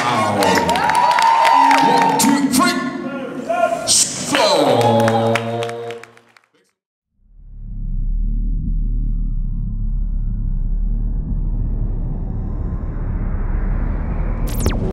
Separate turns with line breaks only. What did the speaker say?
Wow.